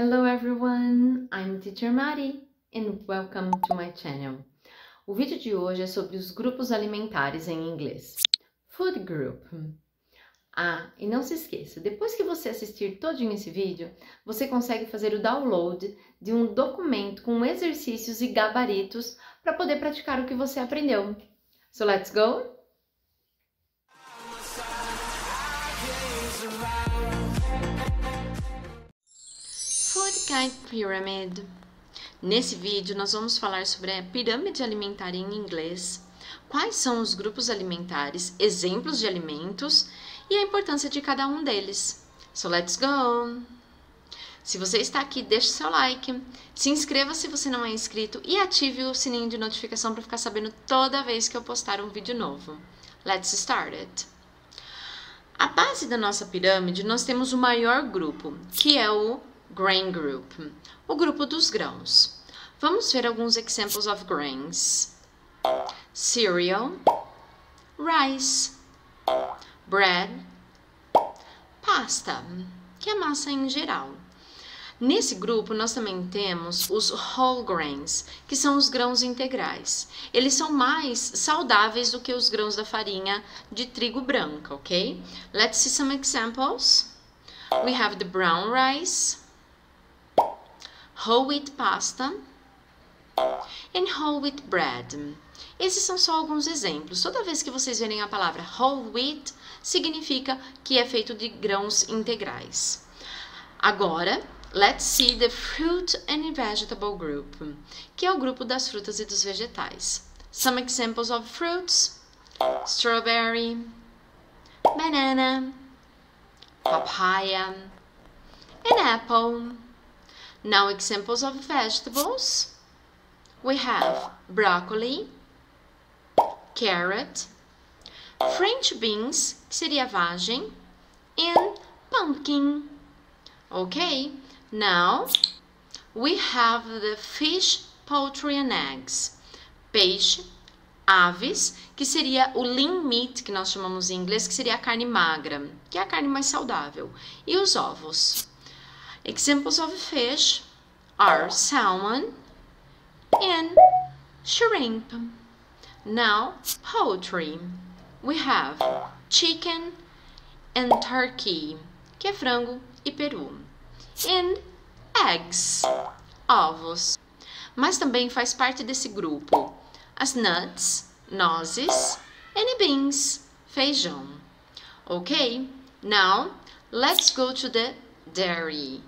Hello everyone, I'm Teacher Mari and welcome to my channel. O vídeo de hoje é sobre os grupos alimentares em inglês. Food Group. Ah, e não se esqueça, depois que você assistir todinho esse vídeo, você consegue fazer o download de um documento com exercícios e gabaritos para poder praticar o que você aprendeu. So let's go? Food Pyramid. Nesse vídeo nós vamos falar sobre a pirâmide alimentar em inglês, quais são os grupos alimentares, exemplos de alimentos e a importância de cada um deles. So let's go! Se você está aqui, deixe seu like, se inscreva se você não é inscrito e ative o sininho de notificação para ficar sabendo toda vez que eu postar um vídeo novo. Let's start it! A base da nossa pirâmide, nós temos o maior grupo, que é o Grain Group, o grupo dos grãos. Vamos ver alguns examples of grains. Cereal, rice, bread, pasta, que é massa em geral. Nesse grupo, nós também temos os whole grains, que são os grãos integrais. Eles são mais saudáveis do que os grãos da farinha de trigo branca, ok? Let's see some examples. We have the brown rice, whole wheat pasta and whole wheat bread. Esses são só alguns exemplos. Toda vez que vocês verem a palavra whole wheat, significa que é feito de grãos integrais. Agora, let's see the fruit and vegetable group, que é o grupo das frutas e dos vegetais. Some examples of fruits: strawberry, banana, papaya, and apple. Now, examples of vegetables we have broccoli, carrot, French beans, que seria vagem, and pumpkin. Okay, now we have the fish, poultry and eggs. Peixe, aves, que seria o lean meat, que nós chamamos em inglês, que seria a carne magra, que é a carne mais saudável. E os ovos. Examples of fish are salmon and shrimp. Now, poultry. We have chicken and turkey, que é frango e peru. And eggs, ovos. Mas também faz parte desse grupo as nuts, nozes, and beans, feijão. Ok? Now, let's go to the dairy.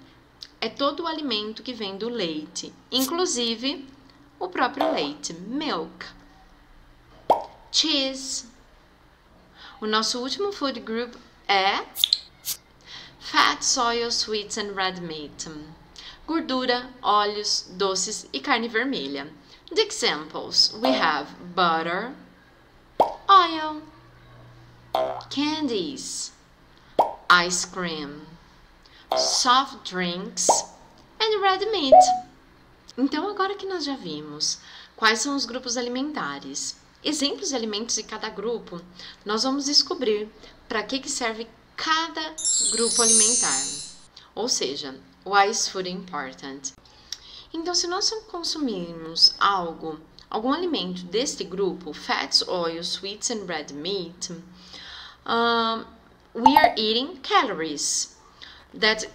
É todo o alimento que vem do leite, inclusive o próprio leite, milk. Cheese. O nosso último food group é fat, oil, sweets and red meat. Gordura, óleos, doces e carne vermelha. The examples we have butter, oil, candies, ice cream, soft drinks and red meat. Então, agora que nós já vimos quais são os grupos alimentares, exemplos de alimentos de cada grupo, nós vamos descobrir para que, que serve cada grupo alimentar. Ou seja, why is food important? Então, se nós consumirmos algo, algum alimento deste grupo, fats, oils, sweets and red meat, um, we are eating calories that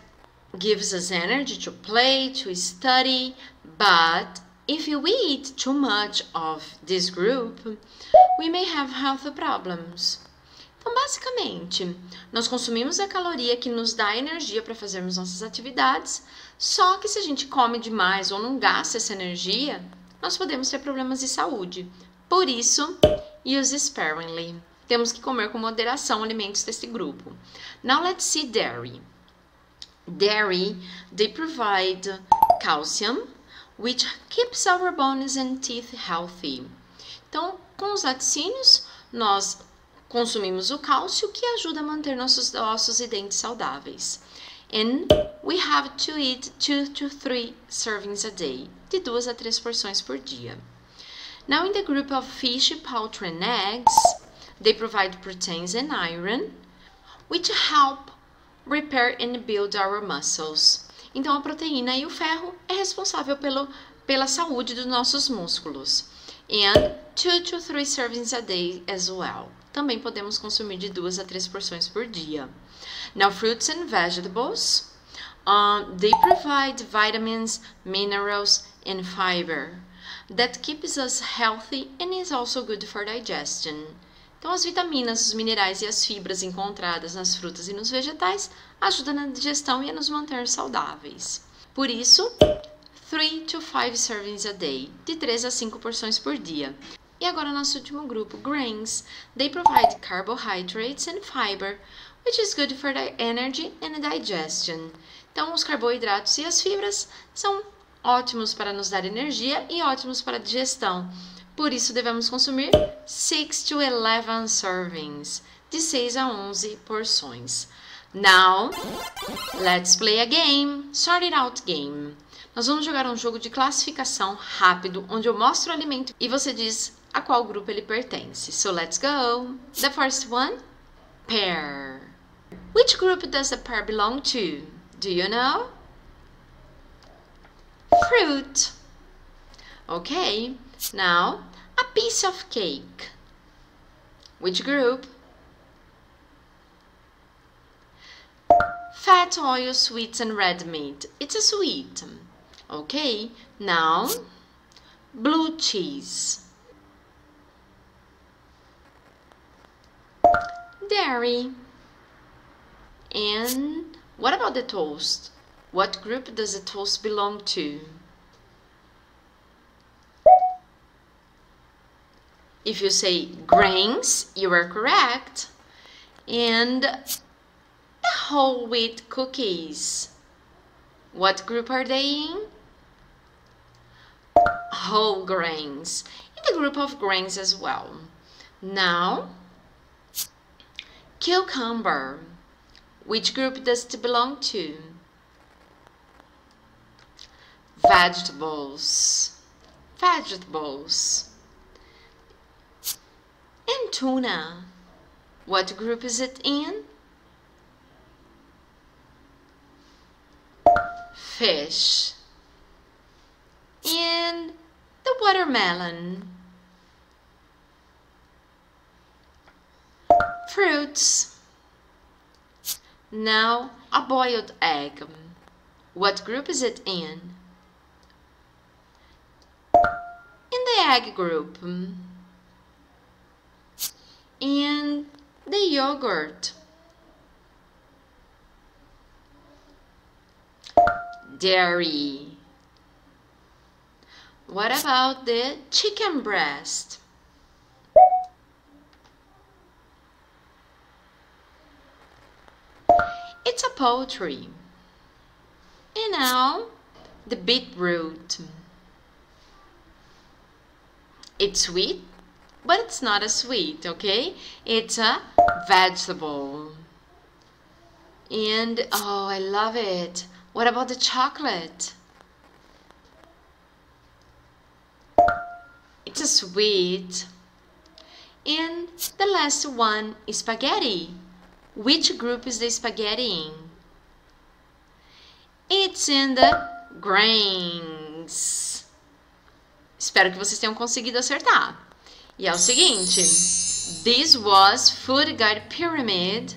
gives us energy to play, to study, but if we eat too much of this group, we may have health problems. Então, basicamente, nós consumimos a caloria que nos dá energia para fazermos nossas atividades, só que se a gente come demais ou não gasta essa energia, nós podemos ter problemas de saúde. Por isso, use sparingly. Temos que comer com moderação alimentos desse grupo. Now let's see dairy. Dairy, they provide calcium, which keeps our bones and teeth healthy. Então, com os laticínios, nós consumimos o cálcio que ajuda a manter nossos ossos e dentes saudáveis. And we have to eat 2 to 3 servings a day, de duas a três porções por dia. Now in the group of fish, poultry and eggs, they provide proteins and iron, which help repair and build our muscles. Então a proteína e o ferro é responsável pelo, pela saúde dos nossos músculos. And 2 to 3 servings a day as well. Também podemos consumir de duas a três porções por dia. Now fruits and vegetables, um, they provide vitamins, minerals and fiber that keeps us healthy and is also good for digestion. Então, as vitaminas, os minerais e as fibras encontradas nas frutas e nos vegetais ajudam na digestão e a nos manter saudáveis. Por isso, 3 to 5 servings a day, de 3 a 5 porções por dia. E agora nosso último grupo, grains. They provide carbohydrates and fiber, which is good for the energy and digestion. Então, os carboidratos e as fibras são ótimos para nos dar energia e ótimos para a digestão. Por isso, devemos consumir 6 to 11 servings, de 6 a 11 porções. Now, let's play a game. Sort it out game. Nós vamos jogar um jogo de classificação rápido, onde eu mostro o alimento e você diz a qual grupo ele pertence. So let's go. The first one, pear. Which group does the pear belong to? Do you know? Fruit. Okay, now a piece of cake. Which group? Fat, oil, sweets and red meat. It's a sweet. Okay, now blue cheese. Dairy. And what about the toast? What group does the toast belong to? If you say grains, you are correct. And whole wheat cookies. What group are they in? Whole grains. In the group of grains as well. Now, cucumber. Which group does it belong to? Vegetables. Vegetables. And tuna. What group is it in? Fish. In the watermelon. Fruits. Now a boiled egg. What group is it in? In the egg group. Yogurt. Dairy. What about the chicken breast? It's a poultry. And now, the beetroot. It's sweet, but it's not a sweet, okay? It's a vegetable. And, oh, I love it. What about the chocolate? It's a sweet. And the last one is spaghetti. Which group is the spaghetti in? It's in the grains. Espero que vocês tenham conseguido acertar. E é o seguinte, this was Food Pyramid.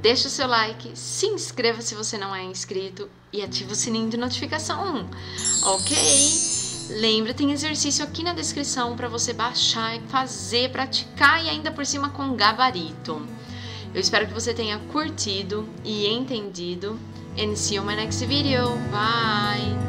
Deixa o seu like, se inscreva se você não é inscrito e ative o sininho de notificação, ok? Lembra, tem exercício aqui na descrição para você baixar, fazer, praticar e ainda por cima com gabarito. Eu espero que você tenha curtido e entendido. And see you in my next video. Bye!